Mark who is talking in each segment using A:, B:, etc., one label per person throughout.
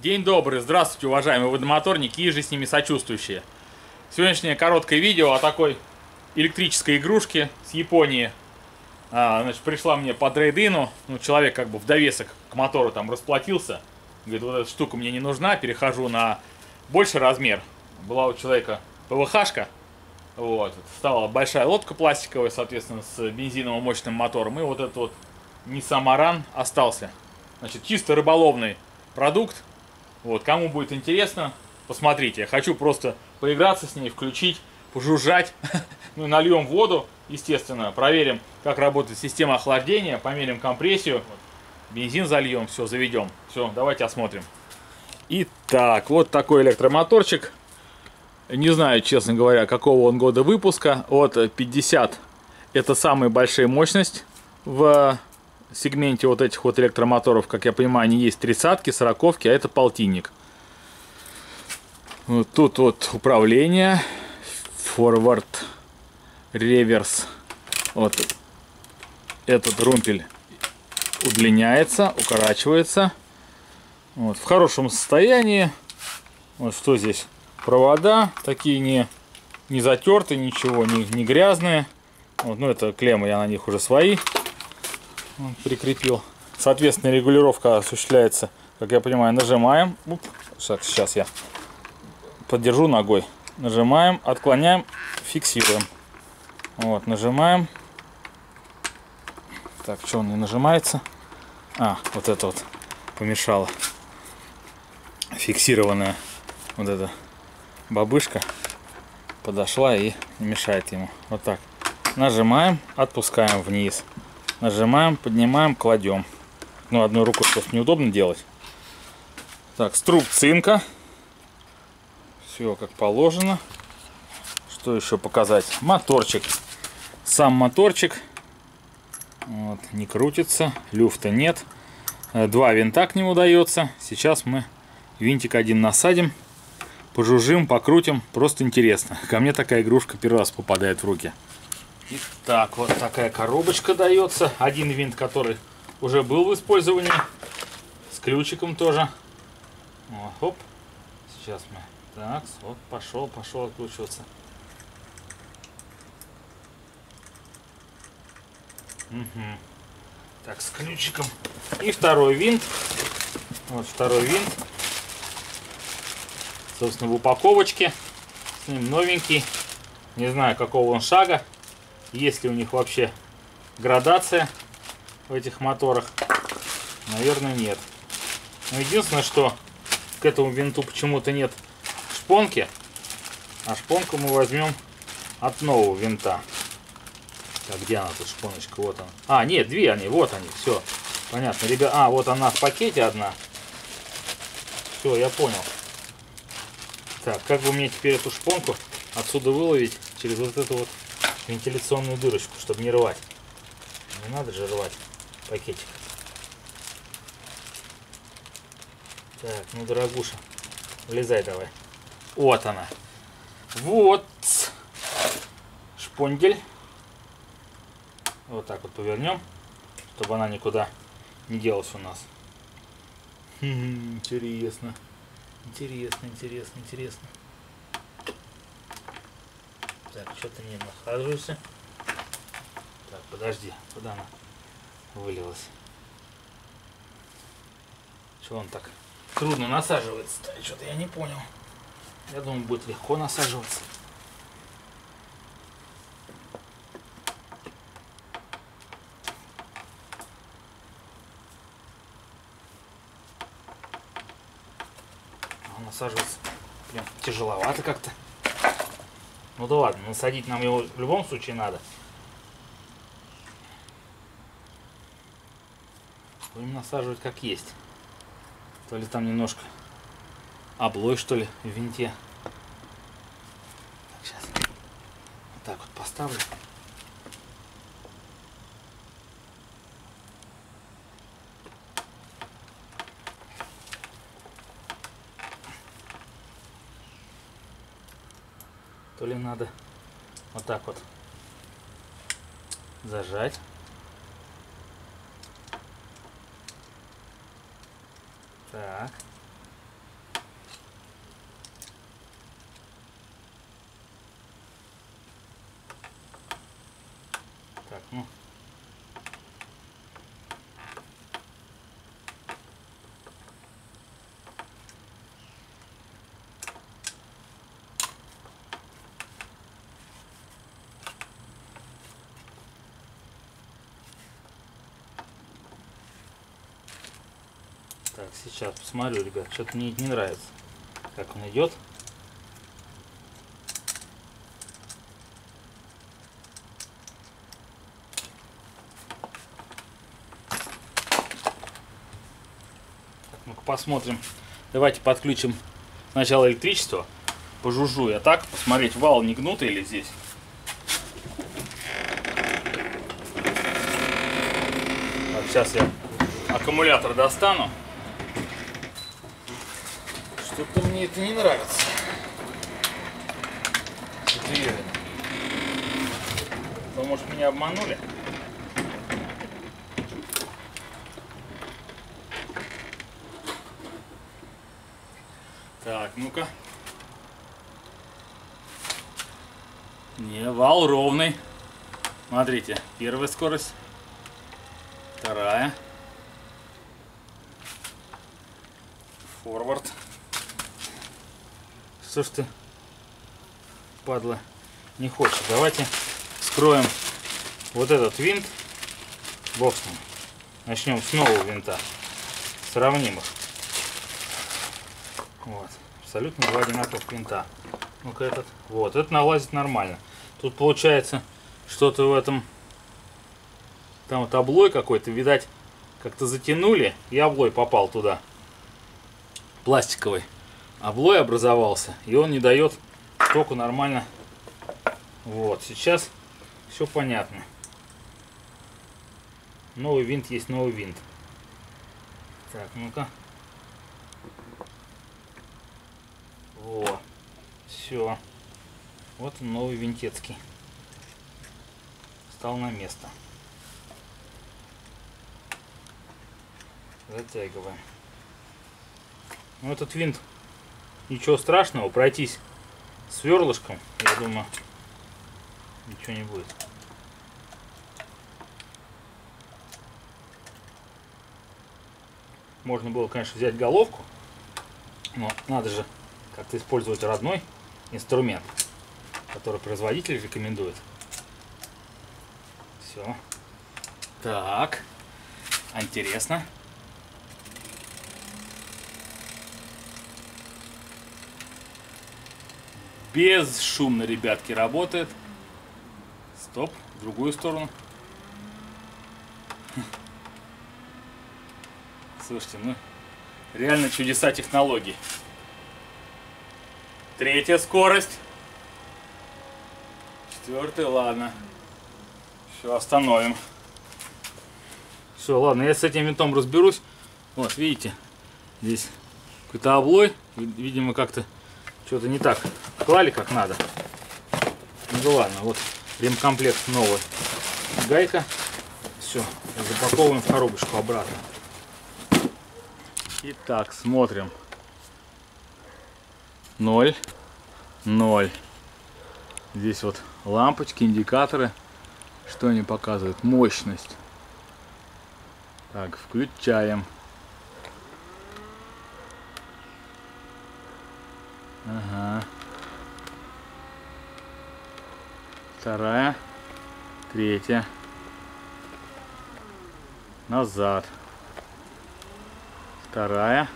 A: День добрый, здравствуйте, уважаемые водомоторники и же с ними сочувствующие. Сегодняшнее короткое видео о такой электрической игрушке с Японии. А, значит, пришла мне по трейдину, ну, человек как бы в довесок к мотору там расплатился. Говорит, вот эта штука мне не нужна, перехожу на больший размер. Была у человека ПВХшка, вот, стала большая лодка пластиковая, соответственно, с бензиновым мощным мотором. И вот этот вот Nissan Maran остался. Значит, чисто рыболовный продукт. Вот, кому будет интересно, посмотрите. Я хочу просто поиграться с ней, включить, пожужжать. ну и нальем воду, естественно. Проверим, как работает система охлаждения, померим компрессию. Бензин зальем, все, заведем. Все, давайте осмотрим. Итак, вот такой электромоторчик. Не знаю, честно говоря, какого он года выпуска. Вот 50 это самая большая мощность в сегменте вот этих вот электромоторов, как я понимаю, они есть тридцатки, сороковки, а это полтинник. Вот тут вот управление, форвард, реверс. Вот этот румпель удлиняется, укорачивается. Вот, в хорошем состоянии. Вот что здесь? Провода такие не, не затертые, ничего, не, не грязные. Вот, ну это клеммы, я на них уже свои прикрепил. Соответственно, регулировка осуществляется, как я понимаю, нажимаем. Уп, сейчас я поддержу ногой. Нажимаем, отклоняем, фиксируем. Вот, нажимаем. Так, что он не нажимается? А, вот это вот помешало. Фиксированная вот эта бабышка подошла и мешает ему. Вот так. Нажимаем, отпускаем вниз. Нажимаем, поднимаем, кладем. Ну, одной рукой просто неудобно делать. Так, струп цинка. Все как положено. Что еще показать? Моторчик. Сам моторчик. Вот, не крутится. Люфта нет. Э, два винта к нему дается. Сейчас мы винтик один насадим. Пожужжим, покрутим. Просто интересно. Ко мне такая игрушка первый раз попадает в руки. Итак, вот такая коробочка дается. Один винт, который уже был в использовании. С ключиком тоже. Вот, хоп. Сейчас мы... Так, вот пошел, пошел откручиваться. Угу. Так, с ключиком. И второй винт. Вот второй винт. Собственно, в упаковочке. С ним новенький. Не знаю, какого он шага. Есть ли у них вообще градация в этих моторах? Наверное, нет. Но единственное, что к этому винту почему-то нет шпонки. А шпонку мы возьмем от нового винта. Так, где она тут шпоночка? Вот она. А, нет, две они, вот они, все. Понятно, ребят. А, вот она в пакете одна. Все, я понял. Так, как бы мне теперь эту шпонку отсюда выловить через вот эту вот вентиляционную дырочку, чтобы не рвать. Не надо же рвать пакетик. Так, ну, дорогуша, влезай давай. Вот она. Вот. Шпондель. Вот так вот повернем, чтобы она никуда не делась у нас. Хм, интересно. Интересно, интересно, интересно. Так, что ты не нахаживаешься? Так, подожди, куда она вылилась? Чего он так трудно насаживается? Что-то я не понял. Я думаю, будет легко насаживаться. Он насаживается прям тяжеловато как-то. Ну да ладно, насадить нам его в любом случае надо. Будем насаживать как есть. То ли там немножко облой, что ли, в винте. Сейчас вот так вот поставлю. То ли надо вот так вот зажать. Так. ну. Так, сейчас посмотрю, ребят, что-то мне не нравится, как он идет. Ну-ка посмотрим. Давайте подключим сначала электричество. Пожужжу я так, посмотреть, вал не гнутый или здесь. Так, сейчас я аккумулятор достану. Что-то мне это не нравится. Четыре. То, может, меня обманули? Так, ну-ка. Не, вал ровный. Смотрите, первая скорость, вторая. Форвард. Что ж ты, падла, не хочешь? Давайте скроем вот этот винт. Бог. Начнем с нового винта. Сравним их. Вот. Абсолютно два одинаковых винта. Ну-ка этот. Вот. Это налазит нормально. Тут получается что-то в этом... Там вот облой какой-то, видать, как-то затянули, и облой попал туда. Пластиковый. Облой образовался, и он не дает току нормально. Вот, сейчас все понятно. Новый винт есть новый винт. Так, ну-ка. Во. Все. Вот он новый винтецкий. Стал на место. Затягиваем. Ну этот винт ничего страшного, пройтись сверлышком, я думаю, ничего не будет. Можно было, конечно, взять головку, но надо же как-то использовать родной инструмент, который производитель рекомендует. Все. Так. Интересно. Безшумно, ребятки, работает. Стоп, в другую сторону. Слушайте, ну реально чудеса технологий. Третья скорость. Четвертая, ладно. Все, остановим. Все, ладно, я с этим винтом разберусь. Вот, видите, здесь какой-то облой. Видимо, как-то что-то не так клали, как надо. Ну ладно, вот ремкомплект новый. Гайка. Все, запаковываем в коробочку обратно. Итак, смотрим. 0, 0. Здесь вот лампочки, индикаторы. Что они показывают? Мощность. Так, включаем. Ага. Вторая. Третья. Назад. Вторая.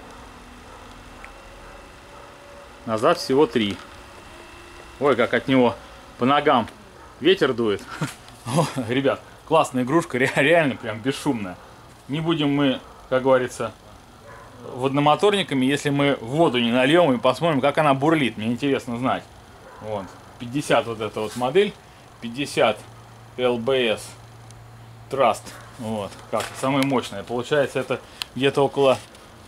A: Назад всего три. Ой, как от него по ногам ветер дует. Ребят, классная игрушка, реально прям бесшумная. Не будем мы, как говорится, водномоторниками, если мы воду не нальем и посмотрим, как она бурлит. Мне интересно знать. Вот. 50 вот эта вот модель. 50 LBS Trust. Вот. Как самая мощная. Получается это где-то около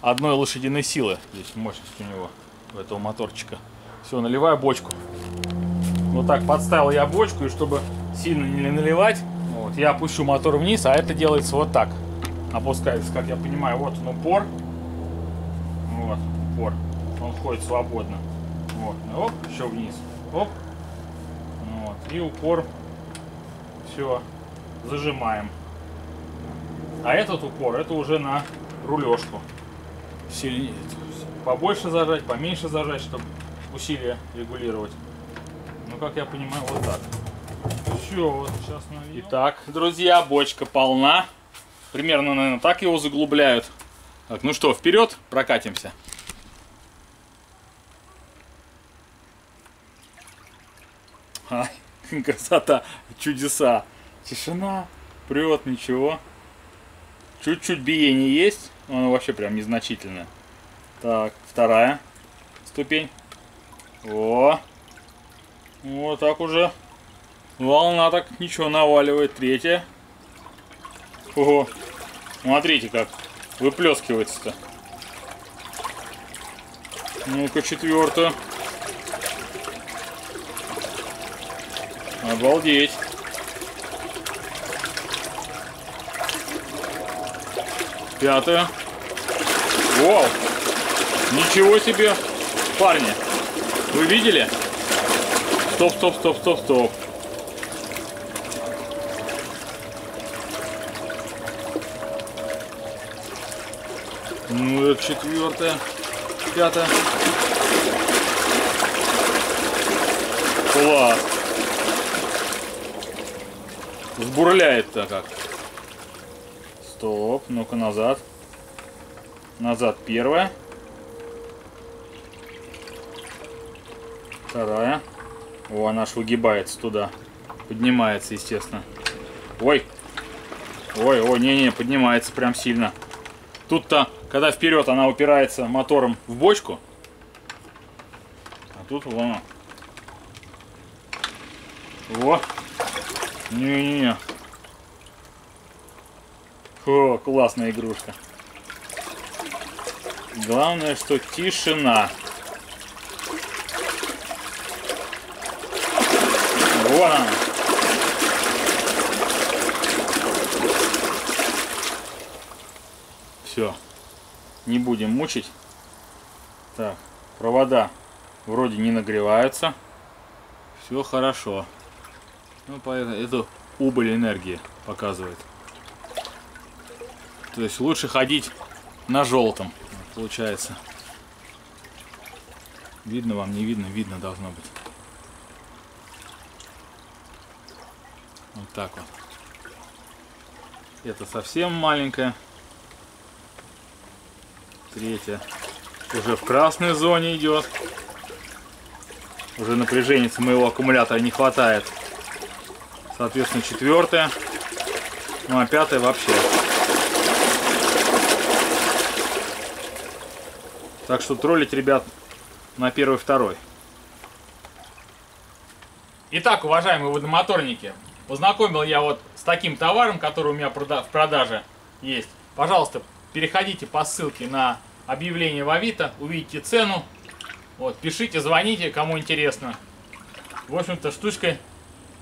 A: одной лошадиной силы. Здесь мощность у него у этого моторчика. Все, наливаю бочку. Вот так подставил я бочку, и чтобы сильно не наливать, вот, я опущу мотор вниз, а это делается вот так. Опускается, как я понимаю, вот он упор. Вот, упор. Он ходит свободно. Вот, оп, еще вниз. Оп. И упор. Все. зажимаем. А этот упор, это уже на рулежку. Сильнее, побольше зажать, поменьше зажать, чтобы усилие регулировать. Ну, как я понимаю, вот так. Все, вот сейчас нальем. Итак, друзья, бочка полна. Примерно, наверное, так его заглубляют. Так, ну что, вперед, прокатимся. Ай, красота, чудеса. Тишина, прет, ничего. Чуть-чуть биение есть, но оно вообще прям незначительное. Так, вторая ступень. О, вот так уже волна так ничего наваливает. Третья. Ого, смотрите как выплескивается-то. Ну-ка, четвертая. Обалдеть. Пятая. Вау! Ничего себе, парни! Вы видели? Стоп, стоп, стоп, стоп, стоп. Ну, это четвертая, пятая. Класс. Сбурляет-то как. Стоп, ну-ка назад. Назад первая. Вторая. О, она аж выгибается туда. Поднимается, естественно. Ой. Ой, ой, не-не, поднимается прям сильно. Тут-то, когда вперед она упирается мотором в бочку. А тут вон. Во. Не-не-не. О, классная игрушка. Главное, что тишина. Вот она. Все. Не будем мучить. Так, провода вроде не нагреваются. Все хорошо. Ну, поэтому это убыль энергии показывает. То есть лучше ходить на желтом, получается. Видно вам, не видно? Видно должно быть. Вот так вот. Это совсем маленькая. Третья уже в красной зоне идет. Уже напряжения моего аккумулятора не хватает. Соответственно, четвертая. Ну а пятая вообще. Так что троллить, ребят, на первый, второй. Итак, уважаемые водомоторники, познакомил я вот с таким товаром, который у меня в продаже есть. Пожалуйста, переходите по ссылке на объявление в Авито, увидите цену. Вот, пишите, звоните, кому интересно. В общем-то, штучка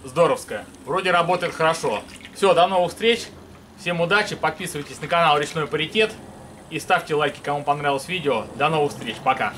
A: здоровская. Вроде работает хорошо. Все, до новых встреч. Всем удачи, подписывайтесь на канал Речной Паритет. И ставьте лайки, кому понравилось видео. До новых встреч. Пока.